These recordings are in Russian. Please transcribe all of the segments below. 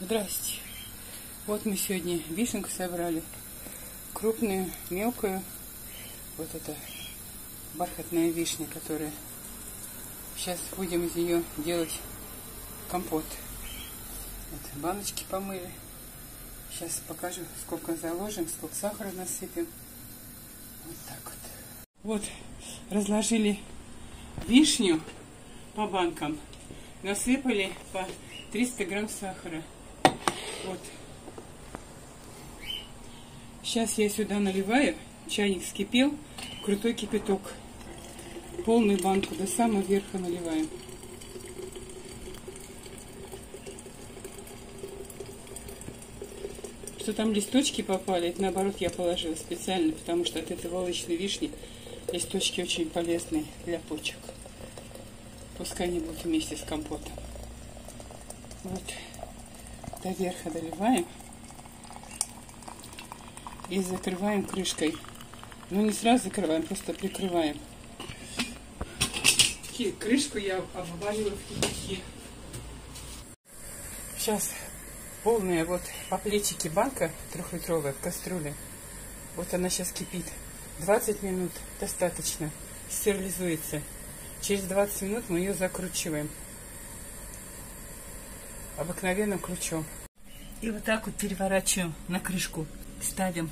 Здрасте. Вот мы сегодня вишенку собрали. Крупную, мелкую. Вот это бархатная вишня, которая... Сейчас будем из нее делать компот. Вот, баночки помыли. Сейчас покажу, сколько заложим, сколько сахара насыпем. Вот так вот. Вот, разложили вишню по банкам. Насыпали по 300 грамм сахара. Вот. Сейчас я сюда наливаю. Чайник вскипел. Крутой кипяток. Полную банку до самого верха наливаем. Что там листочки попали, это наоборот я положила специально, потому что от этой волочной вишни листочки очень полезные для почек. Пускай они будут вместе с компотом. Вот до верха доливаем и закрываем крышкой. Ну не сразу закрываем, просто прикрываем. Крышку я обвалила в кипятке. Сейчас полная вот по плечике банка трехлитровая в кастрюле. Вот она сейчас кипит. 20 минут достаточно. Стерилизуется. Через 20 минут мы ее закручиваем обыкновенным ключом. И вот так вот переворачиваем на крышку, ставим.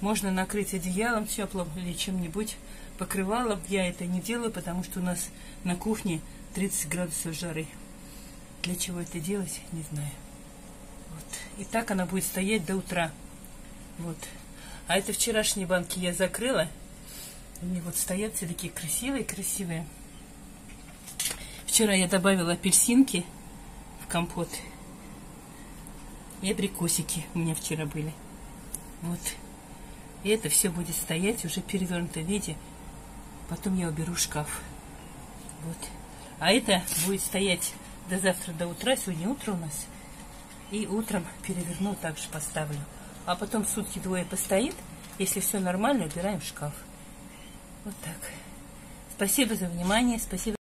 Можно накрыть одеялом теплым или чем-нибудь, покрывалом. Я это не делаю, потому что у нас на кухне 30 градусов жары. Для чего это делать, не знаю. Вот. И так она будет стоять до утра. Вот. А это вчерашние банки я закрыла. Они вот стоят все такие красивые-красивые. Вчера я добавила апельсинки компот. И абрикосики у меня вчера были. Вот. И это все будет стоять уже в перевернутом виде. Потом я уберу шкаф. Вот. А это будет стоять до завтра, до утра. Сегодня утро у нас. И утром переверну, также поставлю. А потом сутки двое постоит. Если все нормально, убираем шкаф. Вот так. Спасибо за внимание. Спасибо.